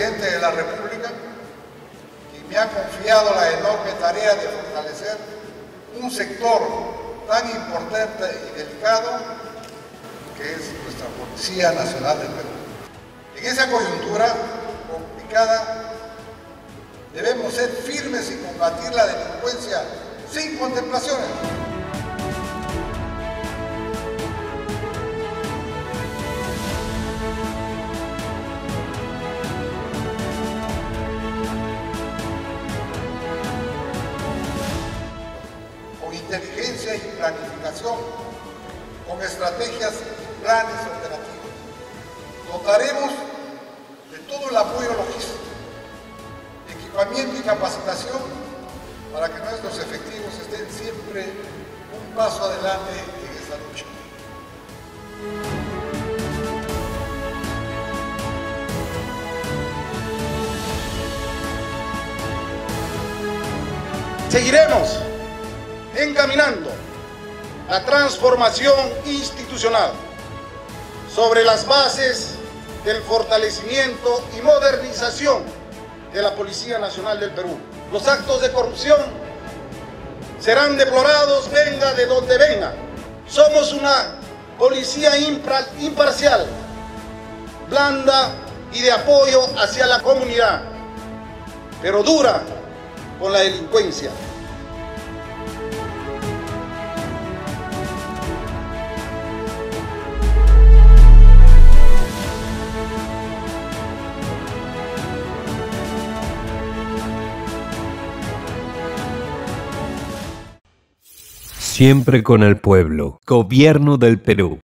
presidente de la República, quien me ha confiado la enorme tarea de fortalecer un sector tan importante y delicado que es nuestra Policía Nacional del Perú. En esa coyuntura complicada debemos ser firmes y combatir la delincuencia sin contemplaciones. Inteligencia y planificación, con estrategias y planes operativos. Dotaremos de todo el apoyo logístico, equipamiento y capacitación para que nuestros efectivos estén siempre un paso adelante en esta lucha. Seguiremos encaminando la transformación institucional sobre las bases del fortalecimiento y modernización de la Policía Nacional del Perú. Los actos de corrupción serán deplorados, venga de donde venga. Somos una policía imparcial, blanda y de apoyo hacia la comunidad, pero dura con la delincuencia. Siempre con el pueblo. Gobierno del Perú.